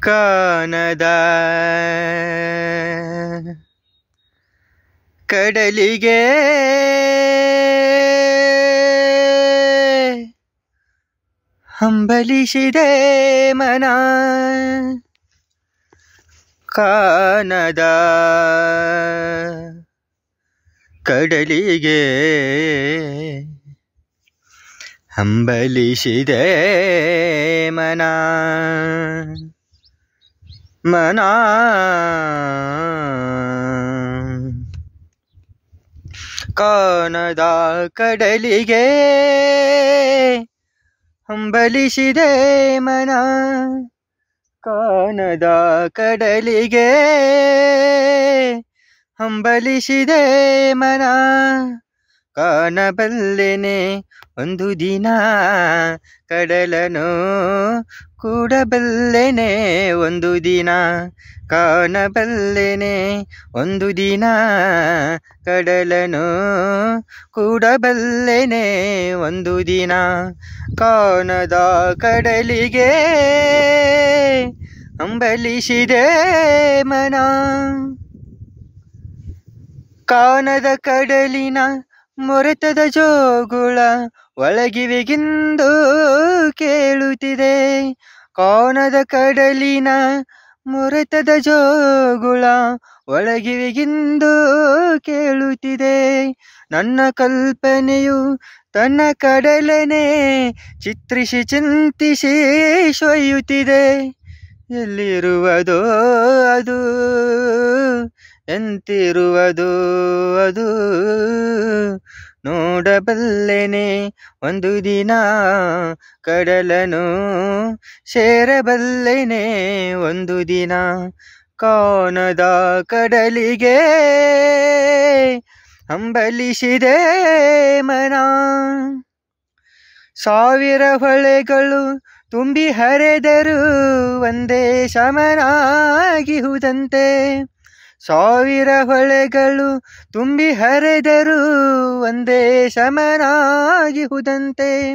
ಕಾನದ ಕಡಲಿಗೆ ಹಂಬಲಿಸಿದೆ ಮನ. ಕಾನದ ಕಡಲಿಗೆ ಹಂಬಲಿಸಿದೆ ಮನ. ಮನ. ಕಾನದ ಕಡಲಿಗೆ ಹಂಬಲಿಸಿದೆ ಮನ. ಕಾನದ ಕಡಲಿಗೆ ಹಂಬಲಿಸಿದೆ ಮನ. ಕಾಣಬಲ್ಲೆನೆ ಒಂದು ದಿನ ಕಡಲನು ಕೂಡಬಲ್ಲೆನೆ ಒಂದು ದಿನ ಕಾಣಬಲ್ಲೆನೆ ಒಂದು ದಿನ ಕಡಲನು ಕೂಡಬಲ್ಲೆನೆ ಒಂದು ದಿನ ಕಾಣದ ಕಡಲಿಗೆ ಅಂಬಲಿಸಿದೆ ಮನ. ಕಾಣದ ಕಡಲಿನ ಮೊರೆತದ ಜೋಗುಳ ಒಳಗಿವೆಗಿಂದು ಕೇಳುತ್ತಿದೆ. ಕೋನದ ಕಡಲಿನ ಮೊರೆತದ ಜೋಗುಳ ಒಳಗಿವೆಗಿಂದು ಕೇಳುತ್ತಿದೆ. ನನ್ನ ಕಲ್ಪನೆಯು ತನ್ನ ಕಡಲನೆ ಚಿತ್ರಿಸಿ ಚಿಂತಿಸಿ ಶೊಯ್ಯುತ್ತಿದೆ ಎಲ್ಲಿರುವುದೋ ಅದು? ಎಂತಿರುವುದು ಅದು? ನೋಡಬಲ್ಲೆನೆ ಒಂದು ದಿನ ಕಡಲನು ಸೇರಬಲ್ಲೆನೆ ಒಂದು ದಿನ ಕಾಣದ ಕಡಲಿಗೆ ಹಂಬಲಿಸಿದೆ ಮನ. ಸಾವಿರ ಹೊಳೆಗಳು ತುಂಬಿ ಹರೆದರೂ ಒಂದೇ ಶಮನಾಗಿಹುದಂತೆ. ಸಾವಿರ ಹೊಳೆಗಳು ತುಂಬಿ ಹರೆದರು ಒಂದೇ ಶಮನಾಗಿಹುದಂತೆ.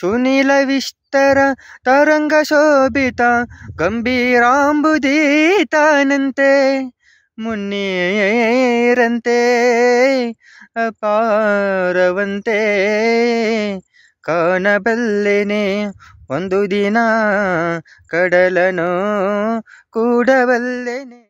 ಸುನೀಲ ವಿಸ್ತರ ತರಂಗ ಶೋಭಿತ ಗಂಭೀರಾಂಬುದೀತಾನಂತೆ. ಮುನ್ನೀರಂತೆ, ಅಪಾರವಂತೆ. ಕಾಣಬಲ್ಲೆನೆ ಒಂದು ದಿನ ಕಡಲನು ಕೂಡಬಲ್ಲೆನೆ